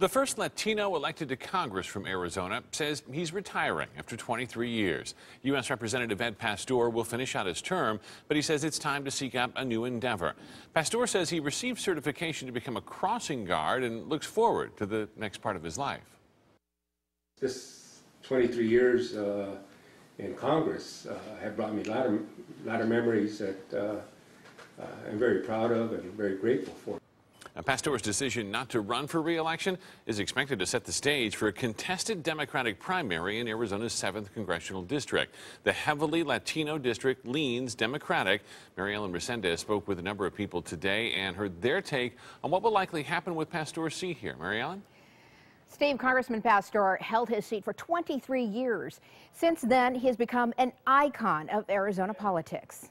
The first Latino elected to Congress from Arizona says he's retiring after 23 years. U.S. Representative Ed Pastor will finish out his term, but he says it's time to seek out a new endeavor. Pastor says he received certification to become a crossing guard and looks forward to the next part of his life. This 23 years uh, in Congress uh, have brought me a lot of, lot of memories that uh, uh I'm very proud of and very grateful for. Pastor's decision not to run for re-election is expected to set the stage for a contested Democratic primary in Arizona's 7th congressional district. The heavily Latino district leans Democratic. Mary Ellen Resendez spoke with a number of people today and heard their take on what will likely happen with Pastor's seat here. Mary Ellen? Steve, Congressman Pastor held his seat for 23 years. Since then, he has become an icon of Arizona politics.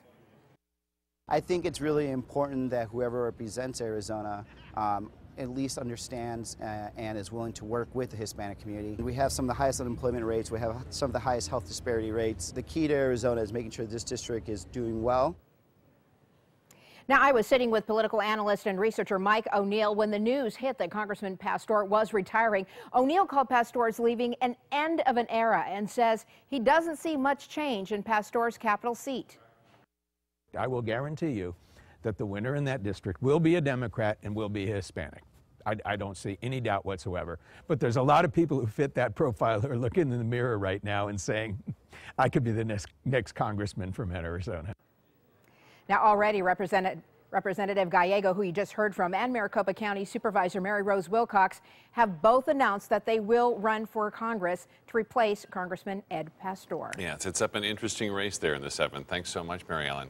I think it's really important that whoever represents Arizona um, at least understands uh, and is willing to work with the Hispanic community. We have some of the highest unemployment rates, we have some of the highest health disparity rates. The key to Arizona is making sure this district is doing well. Now, I was sitting with political analyst and researcher Mike O'Neill when the news hit that Congressman Pastor was retiring. O'Neill called Pastor's leaving an end of an era and says he doesn't see much change in Pastor's capital seat. I will guarantee you that the winner in that district will be a Democrat and will be Hispanic. I, I, don't see any doubt whatsoever. But there's a lot of people who fit that profile who are looking in the mirror right now and saying, I could be the next, next congressman from Arizona. Now, already Representative, Representative Gallego, who you just heard from, and Maricopa County Supervisor Mary Rose Wilcox have both announced that they will run for Congress to replace Congressman Ed Pastor. Yeah, it's, sets up an interesting race there in the 7th. Thanks so much, Mary Ellen.